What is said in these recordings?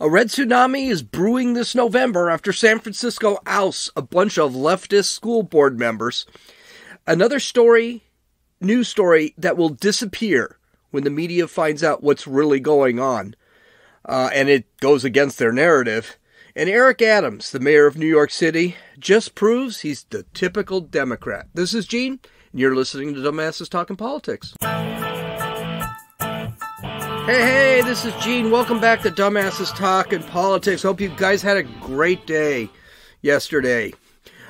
A red tsunami is brewing this November after San Francisco ousts a bunch of leftist school board members. Another story, news story, that will disappear when the media finds out what's really going on. Uh, and it goes against their narrative. And Eric Adams, the mayor of New York City, just proves he's the typical Democrat. This is Gene, and you're listening to Dumbasses Talking Politics. Hey, hey, this is Gene. Welcome back to Dumbasses Talking Politics. Hope you guys had a great day yesterday.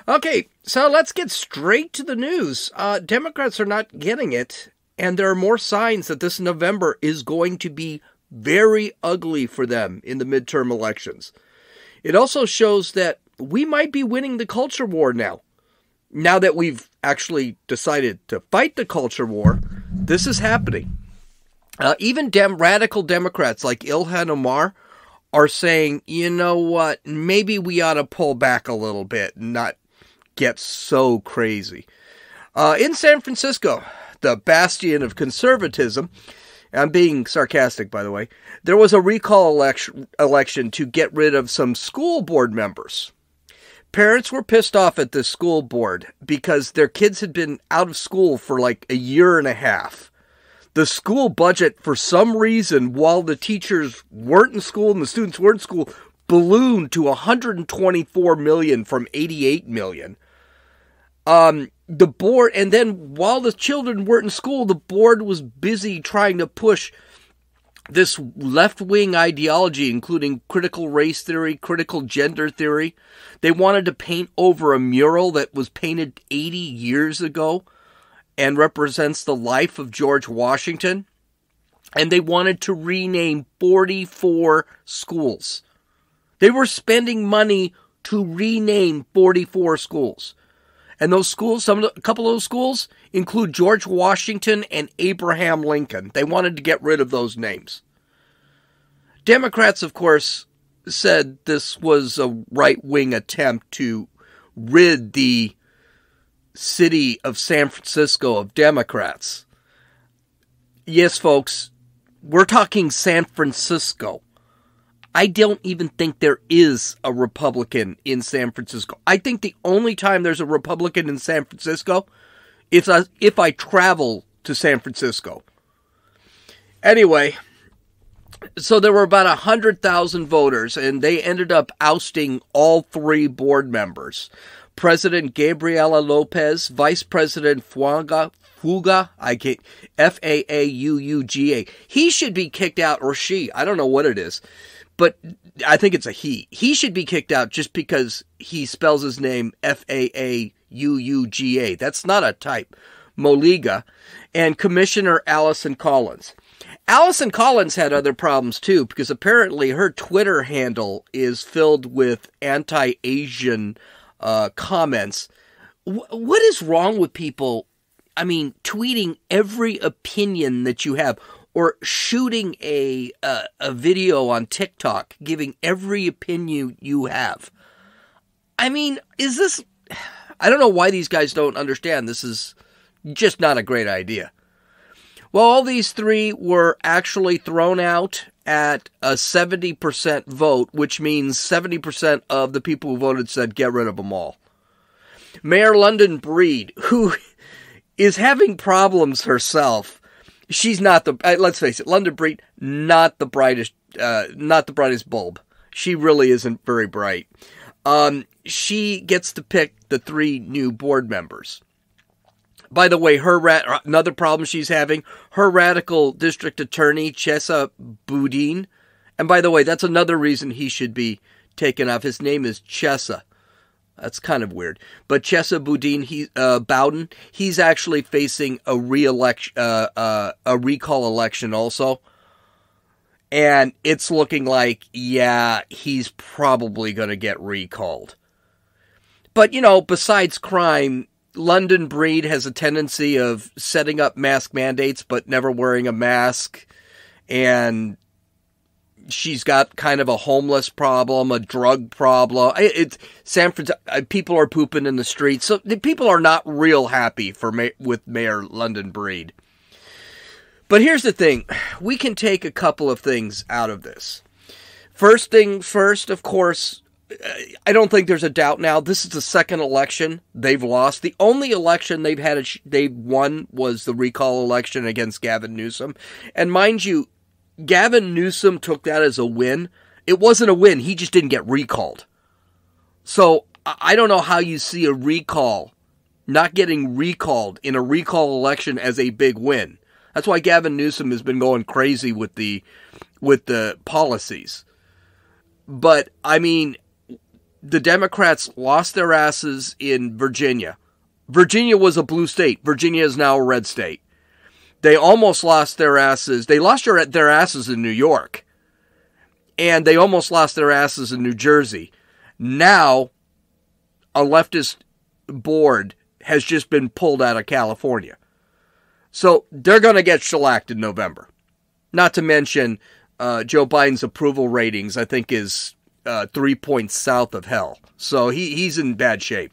Okay, so let's get straight to the news. Uh, Democrats are not getting it, and there are more signs that this November is going to be very ugly for them in the midterm elections. It also shows that we might be winning the culture war now. Now that we've actually decided to fight the culture war, this is happening. Uh, even dem- radical Democrats like Ilhan Omar are saying, you know what, maybe we ought to pull back a little bit and not get so crazy. Uh, in San Francisco, the bastion of conservatism, I'm being sarcastic, by the way. There was a recall election, election to get rid of some school board members. Parents were pissed off at the school board because their kids had been out of school for like a year and a half. The school budget, for some reason, while the teachers weren't in school and the students weren't in school, ballooned to 124 million from 88 million. Um, the board, and then while the children weren't in school, the board was busy trying to push this left wing ideology, including critical race theory, critical gender theory. They wanted to paint over a mural that was painted 80 years ago and represents the life of George Washington. And they wanted to rename 44 schools. They were spending money to rename 44 schools. And those schools, some a couple of those schools include George Washington and Abraham Lincoln. They wanted to get rid of those names. Democrats, of course, said this was a right wing attempt to rid the city of San Francisco of Democrats. Yes, folks, we're talking San Francisco. I don't even think there is a Republican in San Francisco. I think the only time there's a Republican in San Francisco is if I travel to San Francisco. Anyway, so there were about 100,000 voters, and they ended up ousting all three board members. President Gabriela Lopez, Vice President Fuga, Fuga, I get F A A U U G A. He should be kicked out, or she. I don't know what it is but I think it's a he. He should be kicked out just because he spells his name F A A U U G A. That's not a type. Moliga and Commissioner Allison Collins. Allison Collins had other problems too because apparently her Twitter handle is filled with anti Asian uh, comments. W- what is wrong with people? I mean, tweeting every opinion that you have or shooting a, a, a video on TikTok giving every opinion you have. I mean, is this I don't know why these guys don't understand this is just not a great idea. Well, all these three were actually thrown out at a 70% vote, which means 70% of the people who voted said get rid of them all. Mayor London Breed, who is having problems herself, she's not the. Uh, let's face it, London Breed, not the brightest, uh, not the brightest bulb. She really isn't very bright. Um, she gets to pick the three new board members. By the way, her rat, another problem she's having, her radical district attorney, Chesa Boudin, and by the way, that's another reason he should be taken off. His name is Chesa. That's kind of weird. But Chesa Boudin, he uh, Bowden, he's actually facing a re-election, uh, uh, a recall election also, and it's looking like yeah, he's probably going to get recalled. But you know, besides crime, London Breed has a tendency of setting up mask mandates but never wearing a mask, and she's got kind of a homeless problem, a drug problem. It's San Francisco. Uh, people are pooping in the streets, so the people are not real happy for with Mayor London Breed. But here's the thing: we can take a couple of things out of this. First thing first, of course, I don't think there's a doubt now. This is the second election they've lost. The only election they've had they won was the recall election against Gavin Newsom. And mind you, Gavin Newsom took that as a win. It wasn't a win. He just didn't get recalled. So I don't know how you see a recall, not getting recalled in a recall election as a big win. That's why Gavin Newsom has been going crazy with the with the policies. But I mean, the Democrats lost their asses in Virginia. Virginia was a blue state. Virginia is now a red state. They almost lost their asses. They lost their asses in New York. And they almost lost their asses in New Jersey. Now, a leftist board has just been pulled out of California. So they're going to get shellacked in November. Not to mention, uh, Joe Biden's approval ratings, I think, is uh, three points south of hell. So he, he's in bad shape.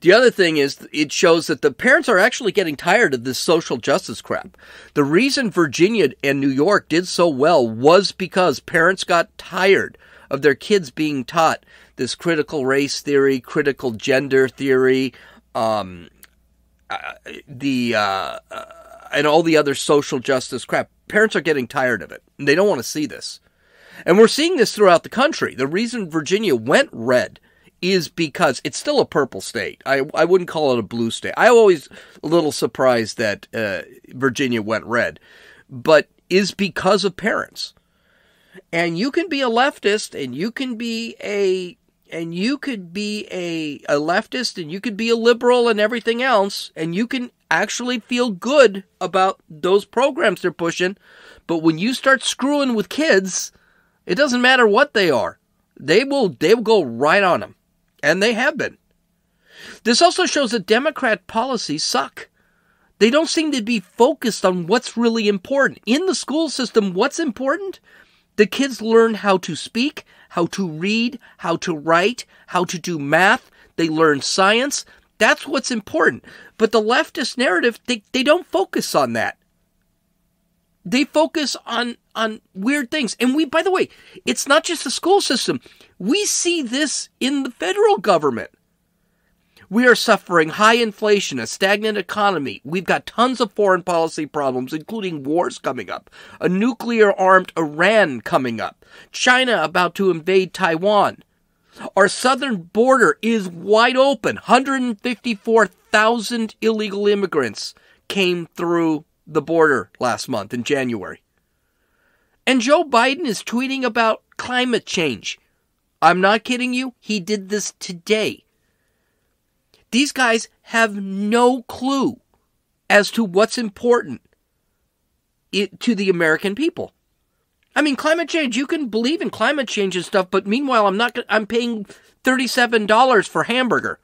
The other thing is, it shows that the parents are actually getting tired of this social justice crap. The reason Virginia and New York did so well was because parents got tired of their kids being taught this critical race theory, critical gender theory, um, uh, the uh, uh, and all the other social justice crap. Parents are getting tired of it. And they don't want to see this. And we're seeing this throughout the country. The reason Virginia went red is because it's still a purple state. I, I wouldn't call it a blue state. I always a little surprised that uh, Virginia went red, but is because of parents. And you can be a leftist and you can be a and you could be a, a leftist and you could be a liberal and everything else and you can actually feel good about those programs they're pushing but when you start screwing with kids it doesn't matter what they are. They will they will go right on them. And they have been. This also shows that Democrat policies suck. They don't seem to be focused on what's really important. In the school system, what's important? The kids learn how to speak, how to read, how to write, how to do math. They learn science. That's what's important. But the leftist narrative, they, they don't focus on that. They focus on on weird things. And we by the way, it's not just the school system. We see this in the federal government. We are suffering high inflation, a stagnant economy. We've got tons of foreign policy problems, including wars coming up, a nuclear armed Iran coming up, China about to invade Taiwan. Our southern border is wide open. 154,000 illegal immigrants came through the border last month in January. And Joe Biden is tweeting about climate change. I'm not kidding you. He did this today. These guys have no clue as to what's important to the American people. I mean, climate change, you can believe in climate change and stuff, but meanwhile, I'm not, I'm paying $37 for hamburger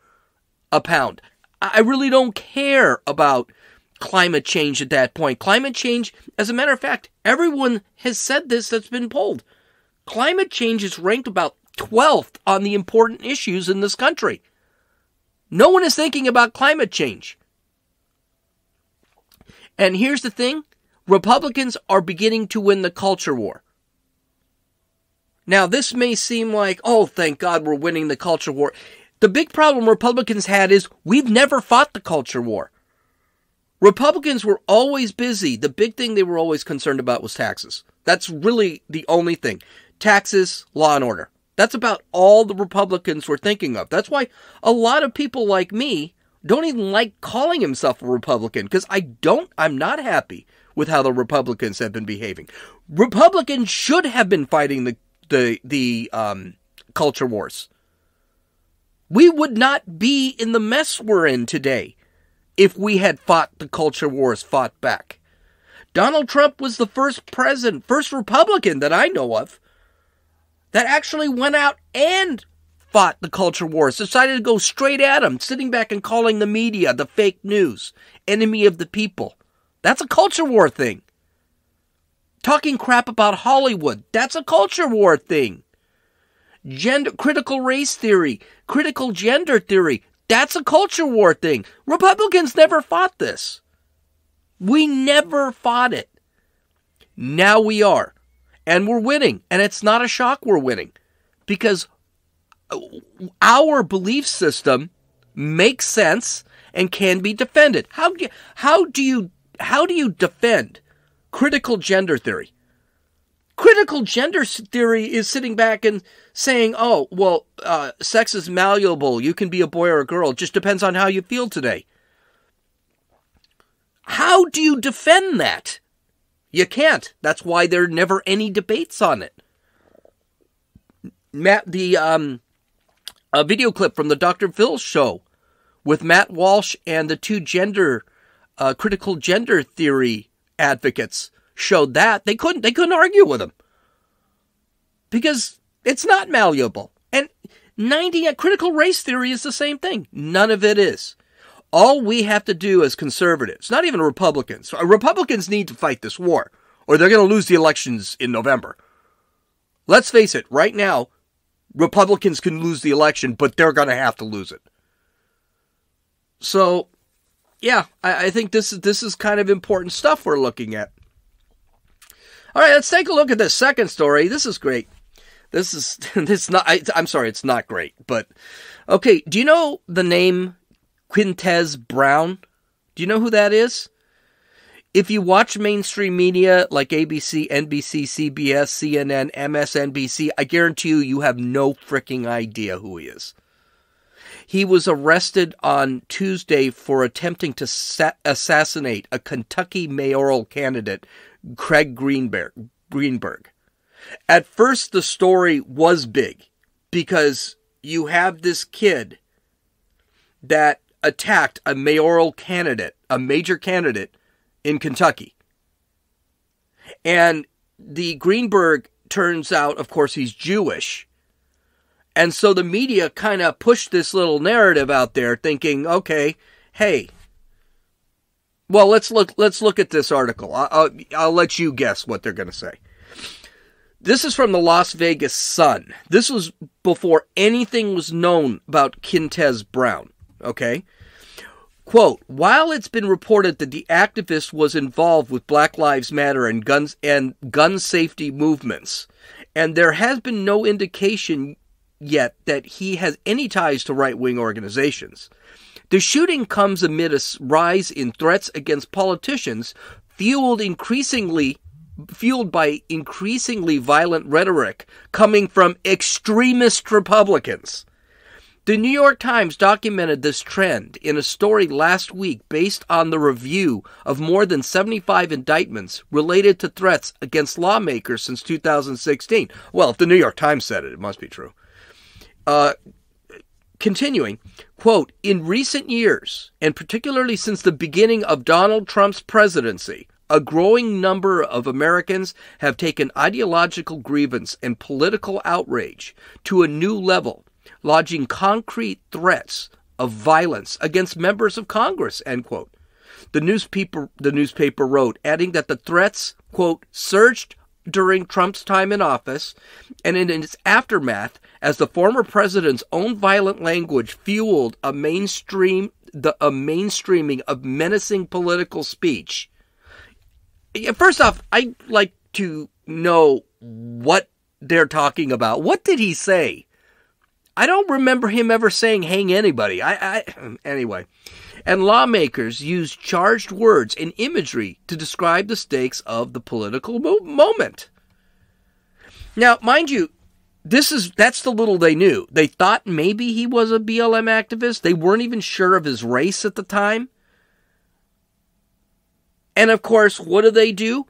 a pound. I really don't care about climate change at that point. Climate change, as a matter of fact, everyone has said this that's been polled. Climate change is ranked about 12th on the important issues in this country. No one is thinking about climate change. And here's the thing Republicans are beginning to win the culture war. Now, this may seem like, oh, thank God we're winning the culture war. The big problem Republicans had is we've never fought the culture war. Republicans were always busy. The big thing they were always concerned about was taxes. That's really the only thing. Taxes, law and order. That's about all the Republicans were thinking of. That's why a lot of people like me don't even like calling himself a Republican because I don't, I'm not happy with how the Republicans have been behaving. Republicans should have been fighting the, the, the, um, culture wars. We would not be in the mess we're in today if we had fought the culture wars, fought back. Donald Trump was the first president, first Republican that I know of, that actually went out and fought the culture wars, decided to go straight at him, sitting back and calling the media the fake news, enemy of the people. That's a culture war thing. Talking crap about Hollywood, that's a culture war thing. Gender critical race theory, critical gender theory, that's a culture war thing. Republicans never fought this. We never fought it. Now we are. And we're winning. And it's not a shock we're winning because our belief system makes sense and can be defended. How, do you, how do you how do you defend critical gender theory? Critical gender theory is sitting back and saying, "Oh, well, uh, sex is malleable. You can be a boy or a girl. It just depends on how you feel today." How do you defend that? You can't. That's why there are never any debates on it. Matt, the um, a video clip from the Dr. Phil show with Matt Walsh and the two gender uh, critical gender theory advocates showed that they couldn't they couldn't argue with him. Because it's not malleable. And 90 critical race theory is the same thing. None of it is. All we have to do as conservatives not even republicans uh, republicans need to fight this war or they're going to lose the elections in november. Let's face it right now republicans can lose the election but they're going to have to lose it. So yeah, I, I think this is this is kind of important stuff we're looking at. All right, let's take a look at the second story. This is great. This is this is not. I, am sorry, it's not great, but okay. Do you know the name Quintez Brown? Do you know who that is? If you watch mainstream media like ABC, NBC, CBS, CNN, MSNBC, I guarantee you, you have no freaking idea who he is. He was arrested on Tuesday for attempting to assassinate a Kentucky mayoral candidate, Craig Greenberg. Greenberg. At first, the story was big because you have this kid that attacked a mayoral candidate, a major candidate in Kentucky. And the Greenberg turns out, of course, he's Jewish. And so the media kind of pushed this little narrative out there thinking, okay, hey, well, let's look let's look at this article. I'll, I'll, let you guess what they're going to say. This is from the Las Vegas Sun. This was before anything was known about Quintez Brown, okay? Quote, while it's been reported that the activist was involved with Black Lives Matter and guns and gun safety movements, and there has been no indication yet that he has any ties to right wing organizations. The shooting comes amid a rise in threats against politicians, fueled increasingly fueled by increasingly violent rhetoric coming from extremist Republicans. The New York Times documented this trend in a story last week based on the review of more than 75 indictments related to threats against lawmakers since 2016. Well, if the New York Times said it, it must be true. Uh, continuing, quote, in recent years, and particularly since the beginning of Donald Trump's presidency, a growing number of Americans have taken ideological grievance and political outrage to a new level, lodging concrete threats of violence against members of Congress, end quote. The newspaper, the newspaper wrote, adding that the threats, quote, surged during Trump's time in office and in its aftermath as the former president's own violent language fueled a mainstream the a mainstreaming of menacing political speech. First off, I'd like to know what they're talking about. What did he say? I don't remember him ever saying hang anybody. I, I anyway. And lawmakers use charged words and imagery to describe the stakes of the political mo- moment. Now, mind you, this is that's the little they knew. They thought maybe he was a BLM activist. They weren't even sure of his race at the time. And of course, what do they do?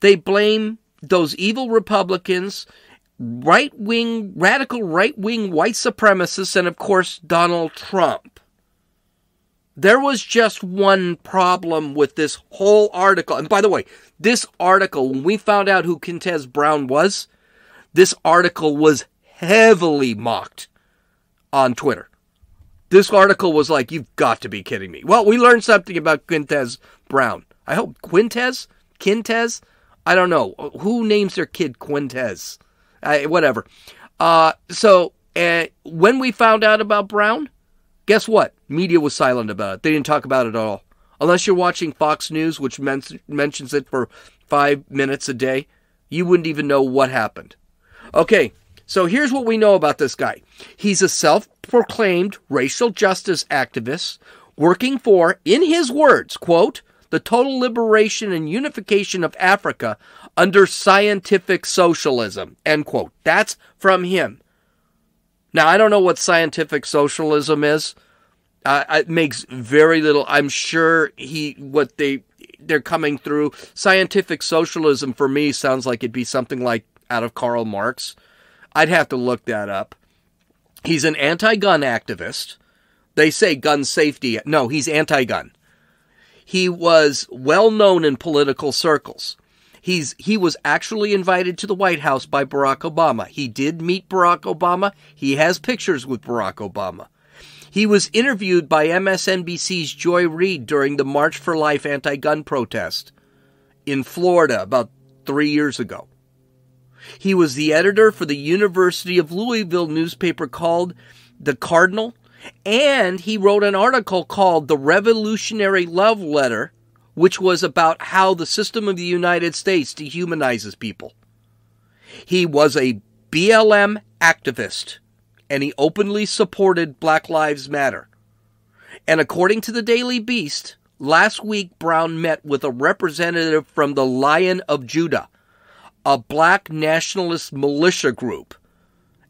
They blame those evil Republicans, right wing, radical right wing white supremacists, and of course, Donald Trump. There was just one problem with this whole article. And by the way, this article, when we found out who Quintez Brown was, this article was heavily mocked on Twitter. This article was like, you've got to be kidding me. Well, we learned something about Quintez Brown. I hope Quintez? Quintez? I don't know. Who names their kid Quintez? Uh, whatever. Uh, so, uh, when we found out about Brown, guess what? Media was silent about it. They didn't talk about it at all. Unless you're watching Fox News, which men- mentions it for five minutes a day You wouldn't even know what happened. Okay, so here's what we know about this guy he's a self proclaimed racial justice activist working for, in his words, quote, the total liberation and unification of Africa under scientific socialism, end quote. That's from him. Now, I don't know what scientific socialism is. Uh, it makes very little. I'm sure he what they they're coming through. Scientific socialism for me sounds like it'd be something like out of Karl Marx. I'd have to look that up. He's an anti-gun activist. They say gun safety. No, he's anti-gun. He was well known in political circles. He's he was actually invited to the White House by Barack Obama. He did meet Barack Obama. He has pictures with Barack Obama. He was interviewed by MSNBC's Joy Reid during the March for Life anti-gun protest in Florida about 3 years ago. He was the editor for the University of Louisville newspaper called The Cardinal, and he wrote an article called The Revolutionary Love Letter which was about how the system of the United States dehumanizes people. He was a BLM activist and he openly supported Black Lives Matter. And according to the Daily Beast, last week Brown met with a representative from the Lion of Judah, a black nationalist militia group,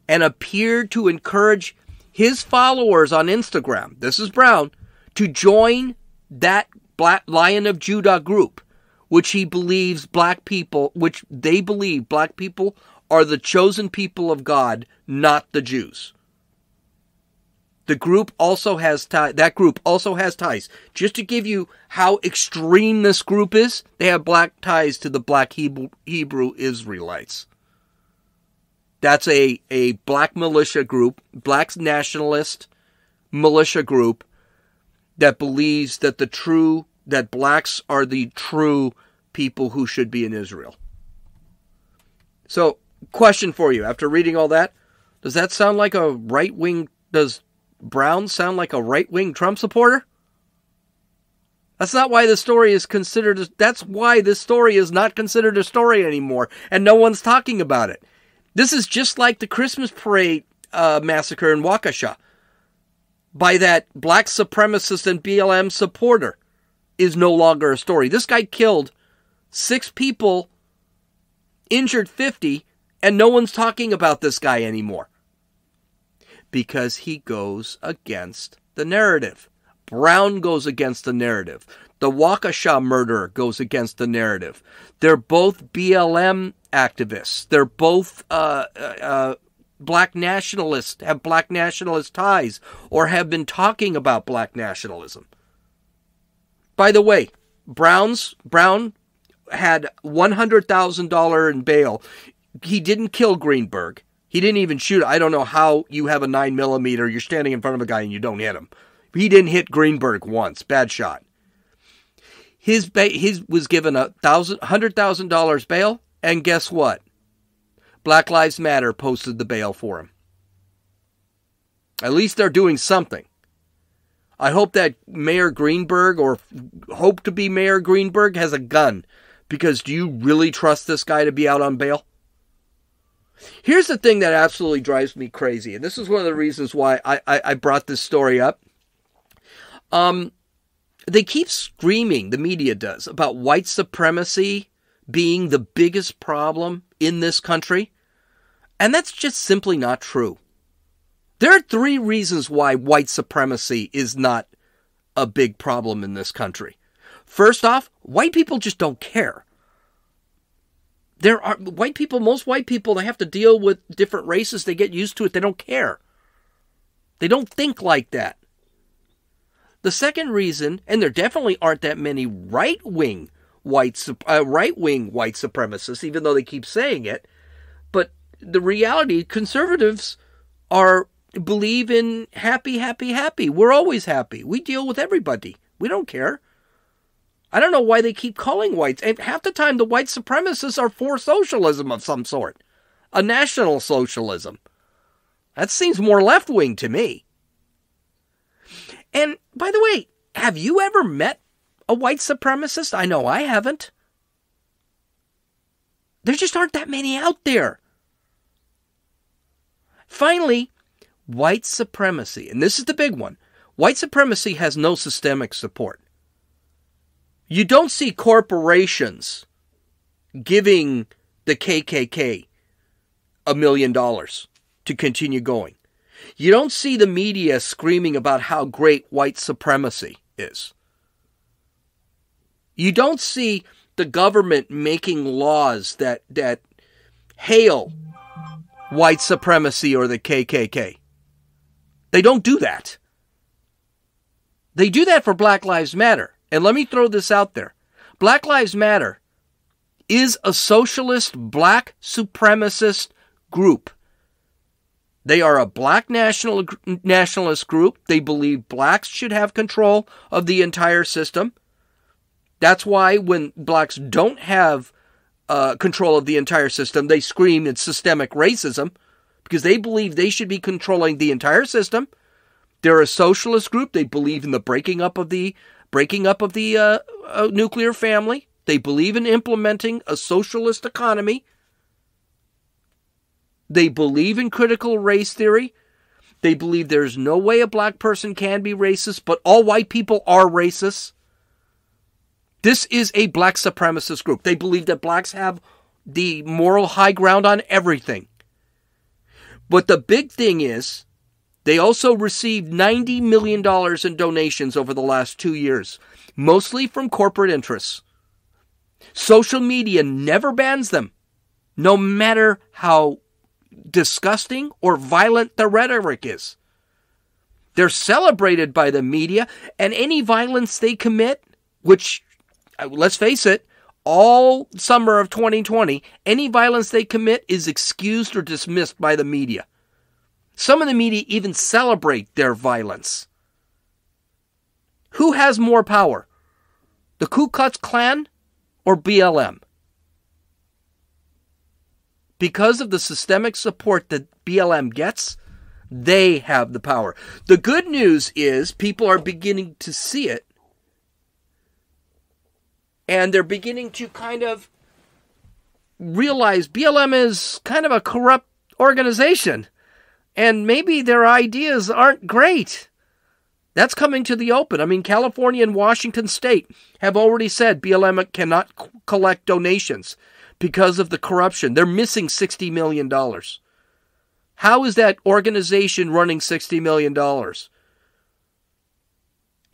and appeared to encourage his followers on Instagram, this is Brown, to join that Black Lion of Judah group, which he believes black people, which they believe black people are the chosen people of God, not the Jews. The group also has ties. That group also has ties. Just to give you how extreme this group is, they have black ties to the black Hebrew, Hebrew Israelites. That's a, a black militia group, black nationalist militia group that believes that the true that blacks are the true people who should be in Israel. So, question for you after reading all that, does that sound like a right-wing does Brown sound like a right-wing Trump supporter? That's not why the story is considered that's why this story is not considered a story anymore and no one's talking about it. This is just like the Christmas parade uh, massacre in Waukesha by that black supremacist and BLM supporter is no longer a story. This guy killed six people, injured 50, and no one's talking about this guy anymore. Because he goes against the narrative. Brown goes against the narrative. The Waukesha murderer goes against the narrative. They're both BLM activists. They're both uh, uh, uh black nationalists, have black nationalist ties, or have been talking about black nationalism. By the way, Brown's Brown had one hundred thousand dollar in bail. He didn't kill Greenberg. He didn't even shoot. I don't know how you have a nine millimeter. You're standing in front of a guy and you don't hit him. He didn't hit Greenberg once. Bad shot. His ba- his was given a thousand hundred thousand dollars bail, and guess what? Black Lives Matter posted the bail for him. At least they're doing something. I hope that Mayor Greenberg or hope to be Mayor Greenberg has a gun because do you really trust this guy to be out on bail? Here's the thing that absolutely drives me crazy, and this is one of the reasons why I, I, I brought this story up. Um, they keep screaming, the media does, about white supremacy being the biggest problem in this country, and that's just simply not true. There are three reasons why white supremacy is not a big problem in this country. First off, white people just don't care. There are white people, most white people, they have to deal with different races. They get used to it. They don't care. They don't think like that. The second reason, and there definitely aren't that many right wing white uh, right wing white supremacists, even though they keep saying it. The reality, conservatives are believe in happy, happy, happy. We're always happy. We deal with everybody. We don't care. I don't know why they keep calling whites. And half the time, the white supremacists are for socialism of some sort, a national socialism. That seems more left wing to me. And by the way, have you ever met a white supremacist? I know I haven't. There just aren't that many out there. Finally, white supremacy, and this is the big one. White supremacy has no systemic support. You don't see corporations giving the KKK a million dollars to continue going. You don't see the media screaming about how great white supremacy is. You don't see the government making laws that that hail white supremacy or the KKK. They don't do that. They do that for Black Lives Matter. And let me throw this out there. Black Lives Matter is a socialist black supremacist group. They are a black national nationalist group. They believe blacks should have control of the entire system. That's why when blacks don't have uh, control of the entire system, they scream it's systemic racism because they believe they should be controlling the entire system. They're a socialist group. They believe in the breaking up of the breaking up of the uh, uh, nuclear family. They believe in implementing a socialist economy. They believe in critical race theory. They believe there's no way a black person can be racist, but all white people are racist. This is a black supremacist group. They believe that blacks have the moral high ground on everything. But the big thing is, they also received $90 million in donations over the last two years, mostly from corporate interests. Social media never bans them, no matter how disgusting or violent the rhetoric is. They're celebrated by the media, and any violence they commit, which, Uh, let's face it, all summer of 2020, any violence they commit is excused or dismissed by the media. Some of the media even celebrate their violence. Who has more power? The Ku Klux Klan or BLM? Because of the systemic support that BLM gets, they have the power. The good news is people are beginning to see it and they're beginning to kind of realize BLM is kind of a corrupt organization and maybe their ideas aren't great. That's coming to the open. I mean, California and Washington state have already said BLM cannot c- collect donations because of the corruption. They're missing $60 million. How is that organization running $60 million?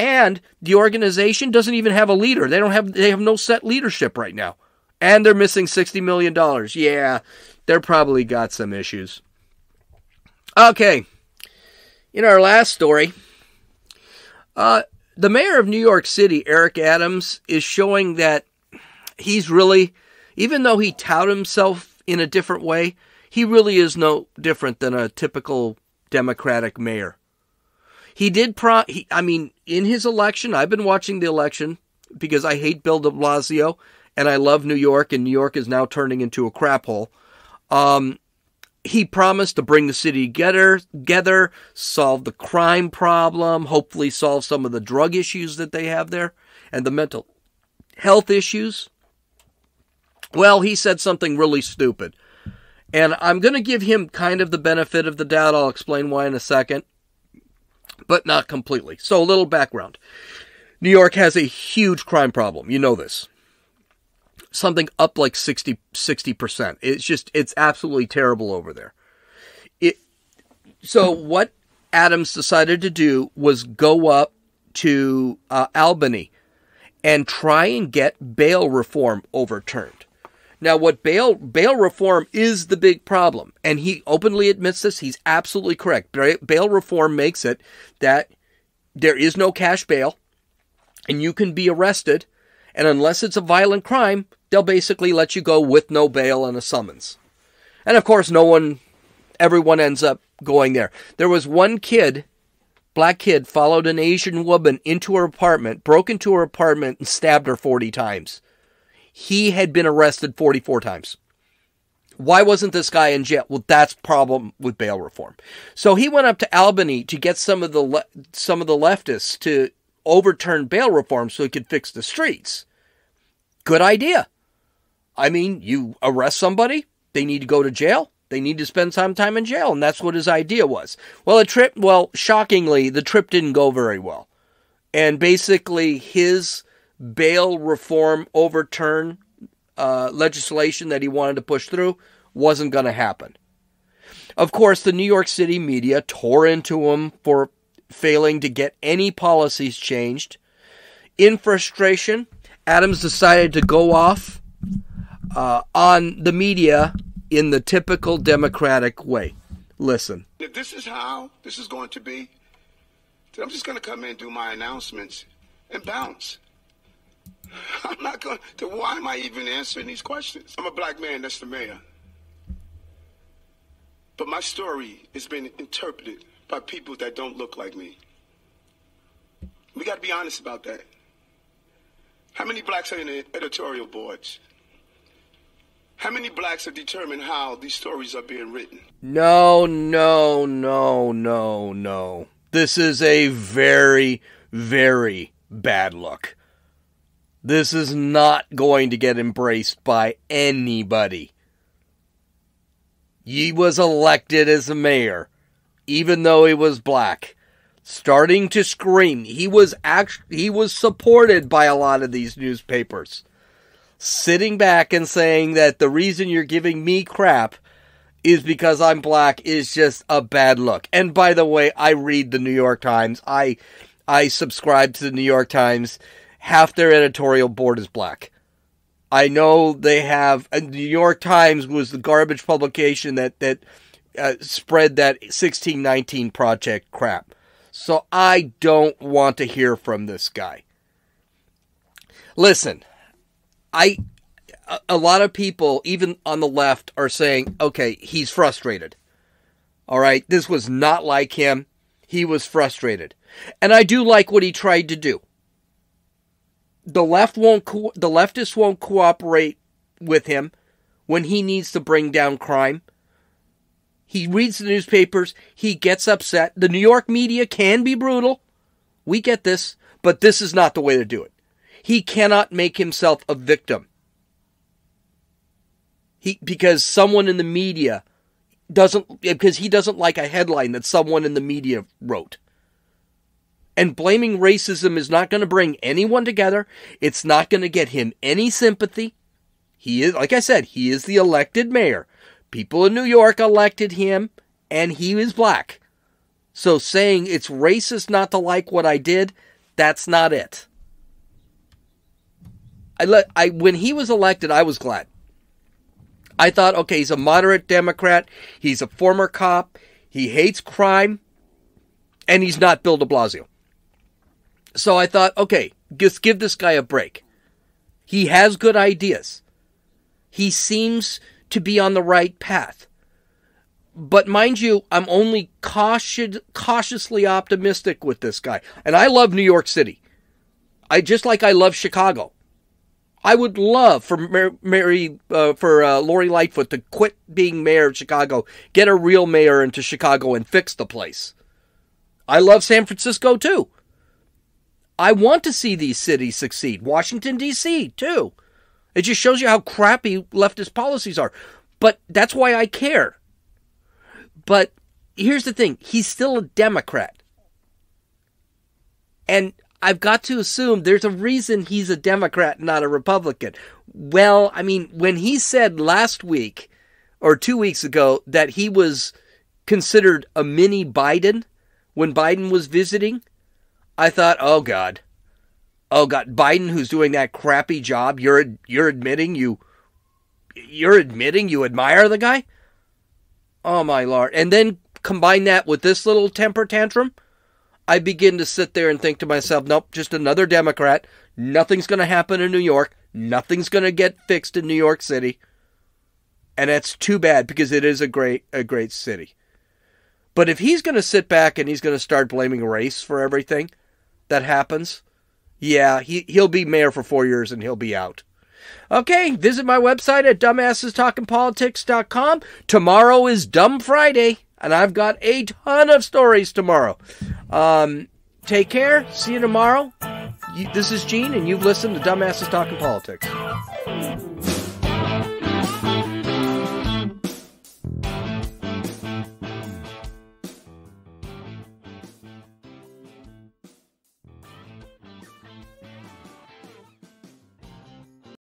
And the organization doesn't even have a leader. They don't have they have no set leadership right now. And they're missing 60 million dollars. Yeah, they're probably got some issues. Okay. In our last story, uh, the mayor of New York City, Eric Adams, is showing that he's really, even though he tout himself in a different way, he really is no different than a typical Democratic mayor. He did pro. He, I mean, in his election, I've been watching the election because I hate Bill De Blasio and I love New York, and New York is now turning into a crap hole. Um, he promised to bring the city together, together, solve the crime problem, hopefully solve some of the drug issues that they have there and the mental health issues. Well, he said something really stupid. And I'm going to give him kind of the benefit of the doubt. I'll explain why in a second but not completely. So, a little background New York has a huge crime problem. You know this. Something up like 60, 60%. It's just, it's absolutely terrible over there. It, so, what Adams decided to do was go up to uh, Albany and try and get bail reform overturned. Now, what bail bail reform is the big problem, and he openly admits this. He's absolutely correct. Bail reform makes it that there is no cash bail, and you can be arrested, and unless it's a violent crime, they'll basically let you go with no bail and a summons. And of course, no one, everyone ends up going there. There was one kid, black kid, followed an Asian woman into her apartment, broke into her apartment, and stabbed her 40 times he had been arrested 44 times. Why wasn't this guy in jail? Well, that's problem with bail reform. So he went up to Albany to get some of the le- some of the leftists to overturn bail reform so he could fix the streets. Good idea. I mean, you arrest somebody, they need to go to jail. They need to spend some time in jail, and that's what his idea was. Well, a trip, well, shockingly, the trip didn't go very well. And basically, his bail reform overturn uh, legislation that he wanted to push through wasn't going to happen. Of course, the New York City media tore into him for failing to get any policies changed. In frustration, Adams decided to go off uh, on the media in the typical Democratic way. Listen. If this is how this is going to be, I'm just going to come in, do my announcements, and bounce. I'm not going to. Why am I even answering these questions? I'm a black man. That's the mayor. But my story has been interpreted by people that don't look like me. We got to be honest about that. How many blacks are in the editorial boards? How many blacks have determined how these stories are being written? No, no, no, no, no. This is a very, very bad look. This is not going to get embraced by anybody. He was elected as a mayor, even though he was black. Starting to scream. He was actually he was supported by a lot of these newspapers. Sitting back and saying that the reason you're giving me crap is because I'm black is just a bad look. And by the way, I read the New York Times. I I subscribe to the New York Times. Half their editorial board is black. I know they have. the New York Times was the garbage publication that that uh, spread that 1619 project crap. So I don't want to hear from this guy. Listen, I a, a lot of people, even on the left, are saying, "Okay, he's frustrated." All right, this was not like him. He was frustrated, and I do like what he tried to do the left won't co- the leftists won't cooperate with him when he needs to bring down crime. He reads the newspapers, he gets upset. The New York media can be brutal. We get this, but this is not the way to do it. He cannot make himself a victim. He because someone in the media doesn't because he doesn't like a headline that someone in the media wrote. And blaming racism is not going to bring anyone together. It's not going to get him any sympathy. He is, like I said, he is the elected mayor. People in New York elected him, and he is black. So saying it's racist not to like what I did, that's not it. I let I when he was elected, I was glad. I thought, okay, he's a moderate Democrat, he's a former cop, he hates crime, and he's not Bill de Blasio. So I thought, okay, just give this guy a break. He has good ideas. He seems to be on the right path. But mind you, I'm only cautious, cautiously optimistic with this guy. And I love New York City. I just like I love Chicago. I would love for Mary, uh, for uh, Lori Lightfoot to quit being mayor of Chicago, get a real mayor into Chicago, and fix the place. I love San Francisco too. I want to see these cities succeed. Washington, D.C., too. It just shows you how crappy leftist policies are. But that's why I care. But here's the thing he's still a Democrat. And I've got to assume there's a reason he's a Democrat, not a Republican. Well, I mean, when he said last week or two weeks ago that he was considered a mini Biden when Biden was visiting, I thought, oh God, oh God, Biden, who's doing that crappy job, you're you're admitting you, you're admitting you admire the guy. Oh my lord! And then combine that with this little temper tantrum. I begin to sit there and think to myself, nope, just another Democrat. Nothing's going to happen in New York. Nothing's going to get fixed in New York City. And that's too bad because it is a great a great city. But if he's going to sit back and he's going to start blaming race for everything, that happens, yeah, he, he'll be mayor for four years and he'll be out. Okay, visit my website at dumbassestalkingpolitics.com. Tomorrow is Dumb Friday, and I've got a ton of stories tomorrow. Um, take care. See you tomorrow. You, this is Gene, and you've listened to Dumbasses Talking Politics.